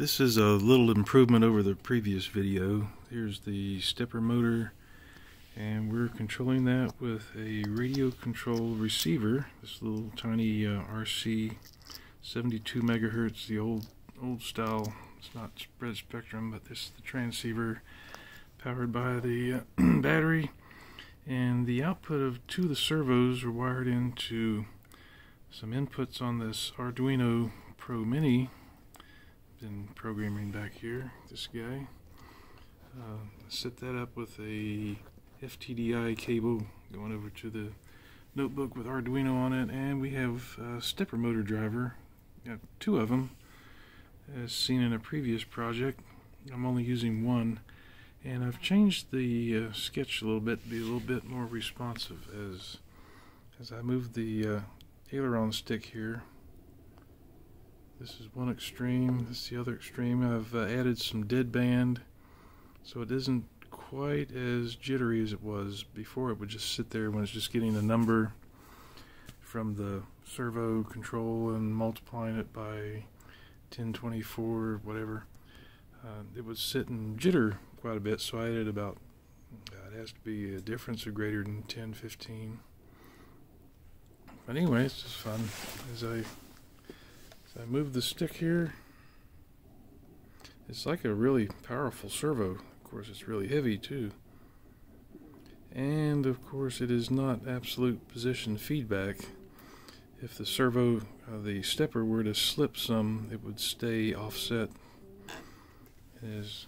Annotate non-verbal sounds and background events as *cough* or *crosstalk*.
This is a little improvement over the previous video. Here's the stepper motor and we're controlling that with a radio control receiver. This little tiny uh, RC 72 megahertz, the old old style. It's not spread spectrum, but this is the transceiver powered by the uh, *clears throat* battery. And the output of two of the servos are wired into some inputs on this Arduino Pro Mini been programming back here, this guy. Uh, set that up with a FTDI cable going over to the notebook with Arduino on it, and we have a stepper motor driver. Got two of them, as seen in a previous project. I'm only using one, and I've changed the uh, sketch a little bit to be a little bit more responsive as as I move the uh, aileron stick here this is one extreme, this is the other extreme. I've uh, added some deadband so it isn't quite as jittery as it was before. It would just sit there when it's just getting a number from the servo control and multiplying it by 1024, whatever. Uh, it would sit and jitter quite a bit, so I added about, uh, it has to be a difference of greater than 10, 15. But anyway, it's just fun as I I move the stick here. It's like a really powerful servo. Of course, it's really heavy too. And of course, it is not absolute position feedback. If the servo, uh, the stepper were to slip some, it would stay offset. It is